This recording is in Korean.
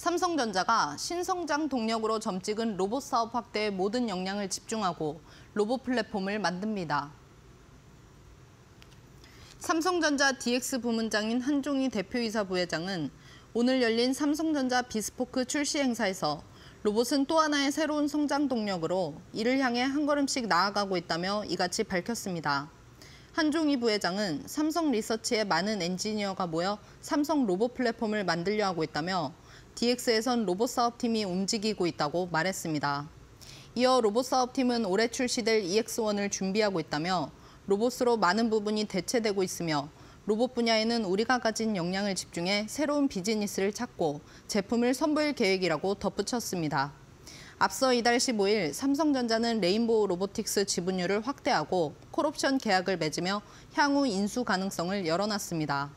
삼성전자가 신성장 동력으로 점찍은 로봇 사업 확대에 모든 역량을 집중하고 로봇 플랫폼을 만듭니다. 삼성전자 DX 부문장인 한종희 대표이사 부회장은 오늘 열린 삼성전자 비스포크 출시 행사에서 로봇은 또 하나의 새로운 성장 동력으로 이를 향해 한 걸음씩 나아가고 있다며 이같이 밝혔습니다. 한종희 부회장은 삼성 리서치에 많은 엔지니어가 모여 삼성 로봇 플랫폼을 만들려 하고 있다며 DX에선 로봇 사업팀이 움직이고 있다고 말했습니다. 이어 로봇 사업팀은 올해 출시될 EX1을 준비하고 있다며 로봇으로 많은 부분이 대체되고 있으며 로봇 분야에는 우리가 가진 역량을 집중해 새로운 비즈니스를 찾고 제품을 선보일 계획이라고 덧붙였습니다. 앞서 이달 15일 삼성전자는 레인보우 로보틱스 지분율을 확대하고 콜옵션 계약을 맺으며 향후 인수 가능성을 열어놨습니다.